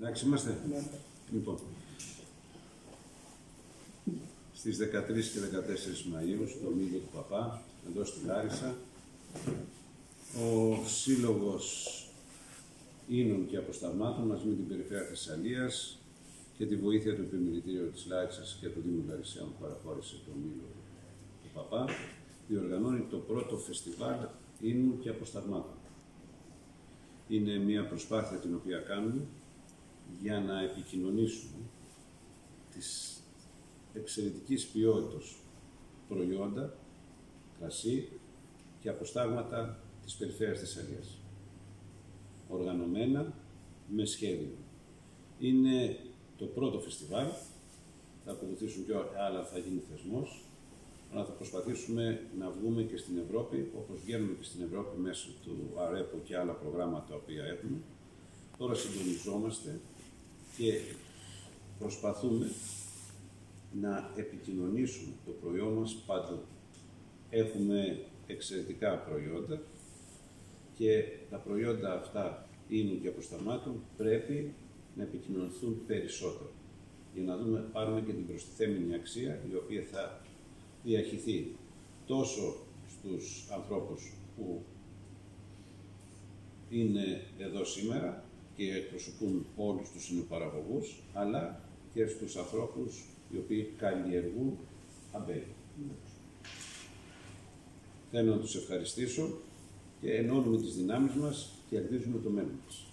Εντάξει είμαστε. Ναι. Λοιπόν, στις 13 και 14 Μαΐου, στο Μήλο του Παπά, εδώ στη Λάρισα, ο Σύλλογος Ίνων και Αποσταμάτων μαζί με την Περιφέρεια Θεσσαλίας και τη βοήθεια του Επιμελητήριου της Λάρισας και του Δήμου Λαρισαίων που παραχώρησε το Μήλο του Παπά, διοργανώνει το πρώτο φεστιβάλ Ίνων και Αποσταμάτων. Είναι μια προσπάθεια την οποία κάνουμε για να επικοινωνήσουμε τις εξαιρετικής ποιότητας προϊόντα, κρασί και αποστάγματα της περιφέρειας Θεσσαλίας. Οργανωμένα με σχέδιο. Είναι το πρώτο φεστιβάλ, θα ακολουθήσουν και άλλα, θα γίνει θεσμός, αλλά θα προσπαθήσουμε να βγούμε και στην Ευρώπη, όπως βγαίνουμε και στην Ευρώπη μέσω του ΑΡΕΠΟ και άλλα προγράμματα τα οποία έχουμε. Τώρα συντονιζόμαστε και προσπαθούμε να επικοινωνήσουμε το προϊόν μας παντού. Έχουμε εξαιρετικά προϊόντα και τα προϊόντα αυτά είναι και αποσταμάτων πρέπει να επικοινωνηθούν περισσότερο για να δούμε, πάρουμε και την προστιθέμενη αξία η οποία θα διαχυθεί τόσο στους ανθρώπους που είναι εδώ σήμερα και εκπροσωπούν όλους τους συνοπαραγωγούς, αλλά και στους ανθρώπους οι οποίοι καλλιεργούν αμπέλι. Θέλω να τους ευχαριστήσω και ενώνουμε τις δυνάμεις μας και κερδίζουμε το μέλλον μας.